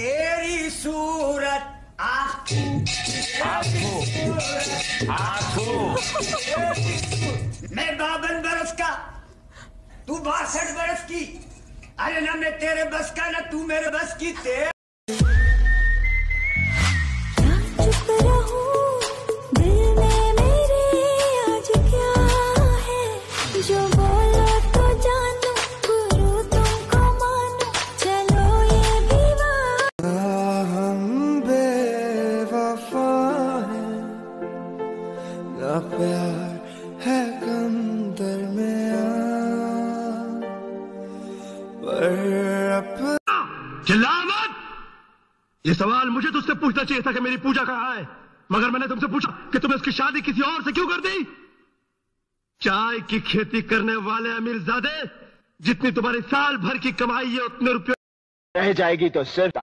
तेरी सूरत मैं बावन बरस का, तू बासठ बरस की। अरे ना मैं तेरे बस का, ना तू मेरे बस की तेरे जो ना प्यार है कम दरमियाँ पर चिल्ला मत। ये सवाल मुझे तुझसे पूछना चाहिए था कि मेरी पूजा कहाँ है। मगर मैंने तुमसे पूछा कि तुमने उसकी शादी किसी और से क्यों कर दी? चाय की खेती करने वाले अमीर जादे जितनी तुम्हारी साल भर की कमाई है उतने रुपये रह जाएगी तो सिर्फ़